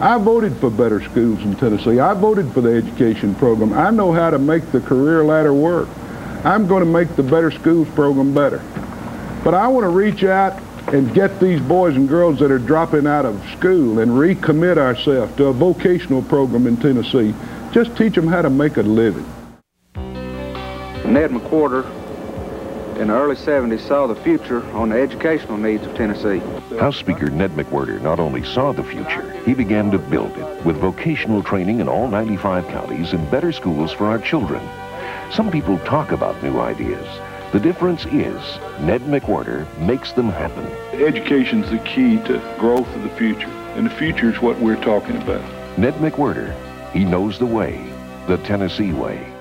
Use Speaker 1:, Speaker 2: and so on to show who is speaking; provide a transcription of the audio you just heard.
Speaker 1: I voted for better schools in Tennessee. I voted for the education program. I know how to make the career ladder work. I'm going to make the Better Schools program better. But I want to reach out and get these boys and girls that are dropping out of school and recommit ourselves to a vocational program in Tennessee. Just teach them how to make a living.
Speaker 2: Ned McWherter in the early 70s saw the future on the educational needs of Tennessee.
Speaker 3: House Speaker Ned McWherter not only saw the future, he began to build it with vocational training in all 95 counties and better schools for our children. Some people talk about new ideas. The difference is Ned McWherter makes them happen.
Speaker 1: Education's the key to growth of the future, and the future is what we're talking about.
Speaker 3: Ned McWherter, he knows the way, the Tennessee way.